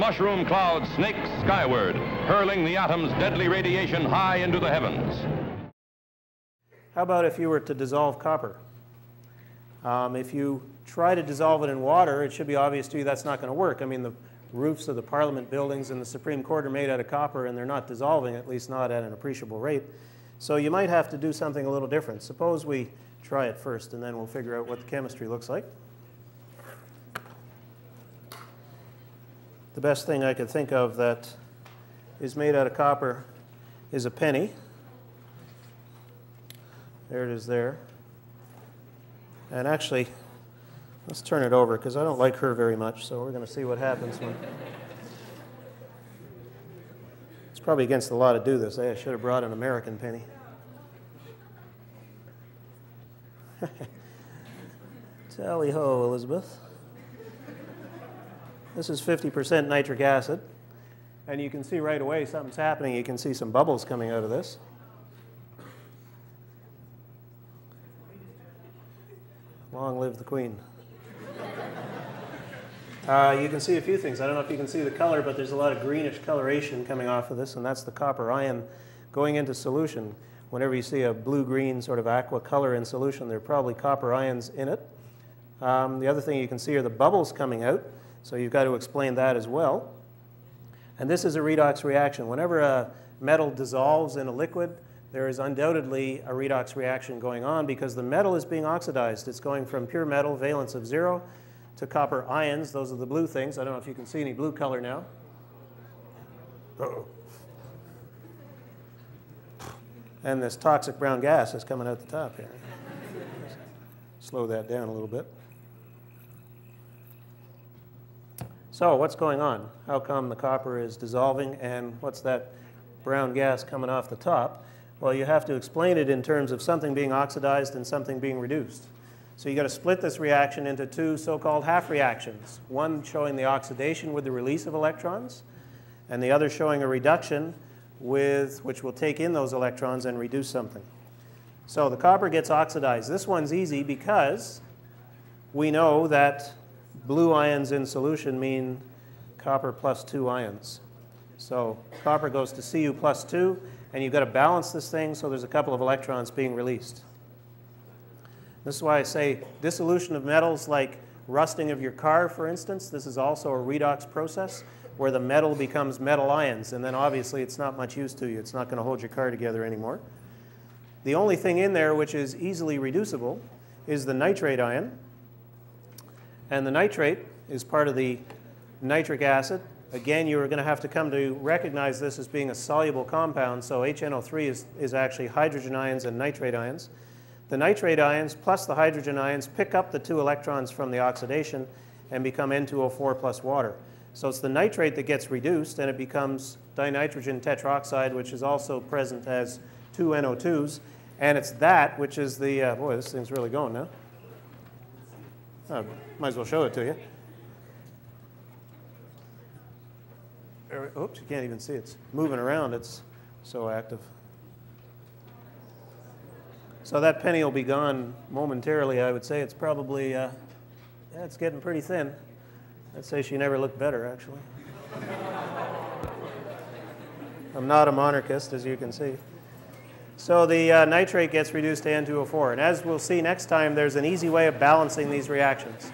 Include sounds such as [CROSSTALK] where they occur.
mushroom cloud snakes skyward, hurling the atom's deadly radiation high into the heavens. How about if you were to dissolve copper? Um, if you try to dissolve it in water, it should be obvious to you that's not going to work. I mean, the roofs of the Parliament buildings and the Supreme Court are made out of copper, and they're not dissolving, at least not at an appreciable rate. So you might have to do something a little different. Suppose we try it first, and then we'll figure out what the chemistry looks like. The best thing I could think of that is made out of copper is a penny. There it is there. And actually, let's turn it over because I don't like her very much, so we're going to see what happens when. [LAUGHS] It's probably against the law to do this. I should have brought an American penny. [LAUGHS] Tally ho, Elizabeth. This is 50% nitric acid. And you can see right away something's happening. You can see some bubbles coming out of this. Long live the queen. Uh, you can see a few things. I don't know if you can see the color, but there's a lot of greenish coloration coming off of this, and that's the copper ion going into solution. Whenever you see a blue-green sort of aqua color in solution, there are probably copper ions in it. Um, the other thing you can see are the bubbles coming out, so you've got to explain that as well. And this is a redox reaction. Whenever a metal dissolves in a liquid, there is undoubtedly a redox reaction going on because the metal is being oxidized. It's going from pure metal, valence of zero, to copper ions. Those are the blue things. I don't know if you can see any blue color now. Uh -oh. And this toxic brown gas is coming out the top here. Slow that down a little bit. So what's going on? How come the copper is dissolving and what's that brown gas coming off the top? Well, you have to explain it in terms of something being oxidized and something being reduced. So you've got to split this reaction into two so-called half reactions, one showing the oxidation with the release of electrons, and the other showing a reduction with, which will take in those electrons and reduce something. So the copper gets oxidized. This one's easy because we know that blue ions in solution mean copper plus two ions. So copper goes to Cu plus two, and you've got to balance this thing so there's a couple of electrons being released. This is why I say dissolution of metals like rusting of your car, for instance. This is also a redox process where the metal becomes metal ions, and then obviously it's not much use to you. It's not going to hold your car together anymore. The only thing in there which is easily reducible is the nitrate ion. And the nitrate is part of the nitric acid Again, you are going to have to come to recognize this as being a soluble compound, so HNO3 is, is actually hydrogen ions and nitrate ions. The nitrate ions plus the hydrogen ions pick up the two electrons from the oxidation and become N2O4 plus water. So it's the nitrate that gets reduced and it becomes dinitrogen tetroxide, which is also present as two NO2s. And it's that which is the, uh, boy, this thing's really going now. Oh, might as well show it to you. oops, you can't even see it. it's moving around. It's so active. So that penny will be gone momentarily, I would say. It's probably, uh, yeah, it's getting pretty thin. I'd say she never looked better, actually. [LAUGHS] I'm not a monarchist, as you can see. So the uh, nitrate gets reduced to N2O4. And as we'll see next time, there's an easy way of balancing these reactions.